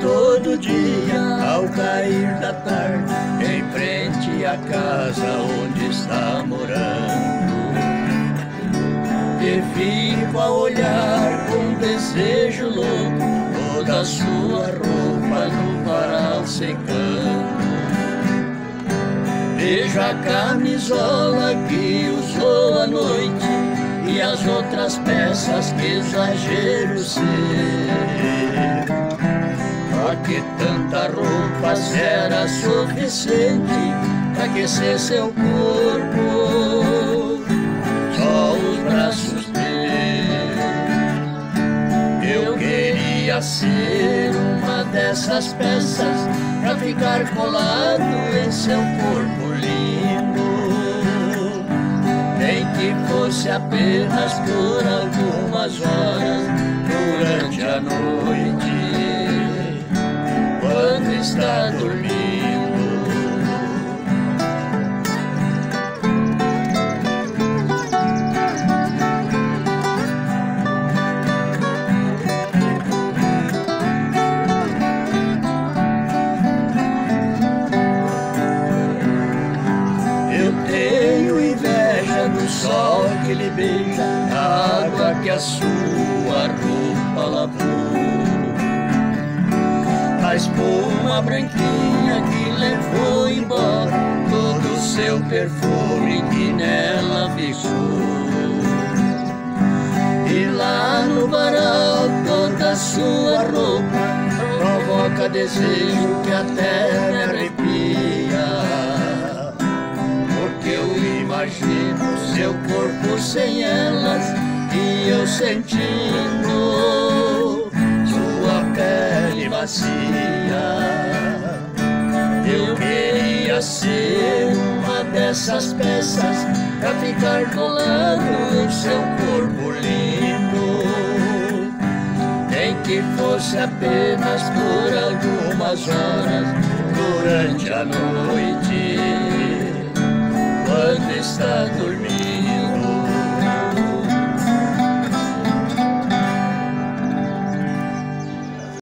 todo dia, ao cair da tarde, em frente à casa onde está morando. E fico a olhar com desejo louco toda a sua roupa no varal secando. Vejo a camisola que usou à noite e as outras peças que exagero ser. Que tanta roupa será suficiente para aquecer seu corpo? Só os braços teus. Eu queria ser uma dessas peças pra ficar colado em seu corpo lindo. Nem que fosse apenas por algumas horas durante a noite, sol que lhe beija, a água que a sua roupa lavou. A espuma branquinha que levou embora todo o seu perfume que nela ficou. E lá no varal toda a sua roupa provoca desejo que até me arrepia. Porque eu imagino seu corpo sem elas e eu sentindo macia. Eu queria ser uma dessas peças pra ficar colado no seu corpo lindo. Nem que fosse apenas por algumas horas durante a noite,